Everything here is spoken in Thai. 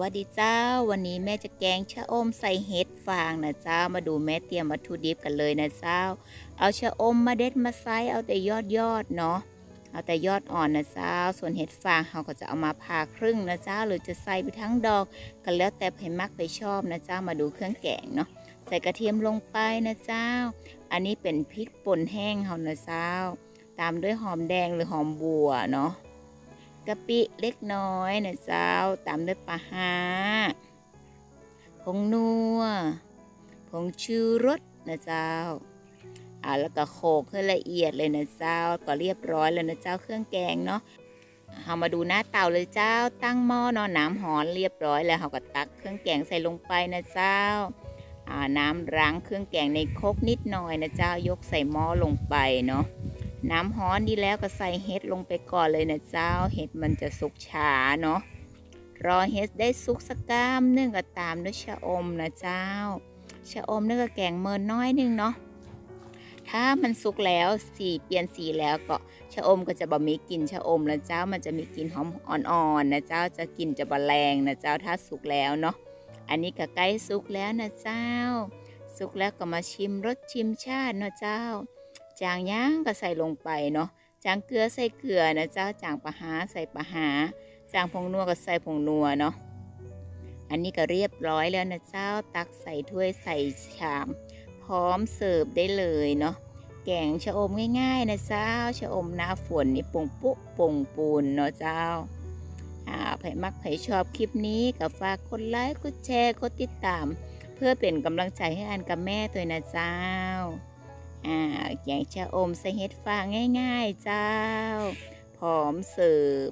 วัสดีเจ้า วันนี้แม่จะแกงชะอมใส่เห็ดฟางนะเจ้า มาดูแม่เตรียมวัตถุดิบกันเลยนะเจ้า เอาชะอมมาเด็ดมาไซเอาแต่ยอดยอดเนาะ เอาแต่ยอดอ่อนนะเจ้า ส่วนเห็ดฟางเราก็จะเอามาผ่าครึ่งนะเจ้า หรือจะใส่ไปทั้งดอกก็แล้วแต่ใครมักไปชอบนะเจ้า มาดูเครื่องแกงเนาะ ใส่กระเทียมลงไปนะเจ้า อันนี้เป็นพริกป่นแห้งเฮานะเจ้า ตามด้วยหอมแดงหรือหอมบัวเนาะ กะปิเล็กน้อยนะเจ้าตามด้วยปลาฮาผงนัวผงชูรสนะเจ้าอ่าแล้วก็โขกให้ละเอียดเลยนะเจ้า ก็เรียบร้อยแล้วนะเจ้าเครื่องแกงเนาะเอามาดูหน้าเตาเลยเจ้า ตั้งหม้อเนาะน้ำหอนเรียบร้อยแล้วเราก็ตักเครื่องแกงใส่ลงไปนะเจ้าอ่าน้ำล้างเครื่องแกงในครกนิดหน่อยนะเจ้ายกใส่หม้อลงไปเนาะ น้ำฮ้อนดีแล้วก็ใส่เห็ดลงไปก่อนเลยนะเจ้า เห็ดมันจะสุกช้าเนาะ รอเห็ดได้สุกสักก้ามนึ่งก็ตามด้วยชะอมนะเจ้า ชะอมนี่งก็แกงเมินน้อยนึงเนาะ ถ้ามันสุกแล้วสีเปลี่ยนสีแล้วก็ชะอมก็จะบะมีกลิ่นชะอมแล้วเจ้า มันจะมีกลิ่นหอมอ่อนๆนะเจ้า จะกลิ่นจะบะแรงนะเจ้า ถ้าสุกแล้วเนาะ อันนี้ก็ใกล้สุกแล้วนะเจ้า สุกแล้วก็มาชิมรสชิมชาตินะเจ้า จางย่างก็ใส่ลงไปเนาะจางเกลือใส่เกลือนะเจ้าจางปลาหาใส่ปลาหาจางผงนัวก็ใส่ผงนัวเนาะอันนี้ก็เรียบร้อยแล้วนะเจ้าตักใส่ถ้วยใส่ชาม พร้อมเสิร์ฟได้เลยเนาะแกงชะอมง่ายๆนะเจ้าชะอมหน้าฝนนี่ป่งปุ๊ป่งปูนเนาะเจ้าอ่าใครมักใครชอบคลิปนี้ก็ฝากกดไลค์กดแชร์กดติดตาม เพื่อเป็นกำลังใจให้อันกับแม่ตัวนะเจ้า อ่าแกงชะอมใส่เห็ดฟางง่าย ๆ เจ้า พร้อมเสิร์ฟ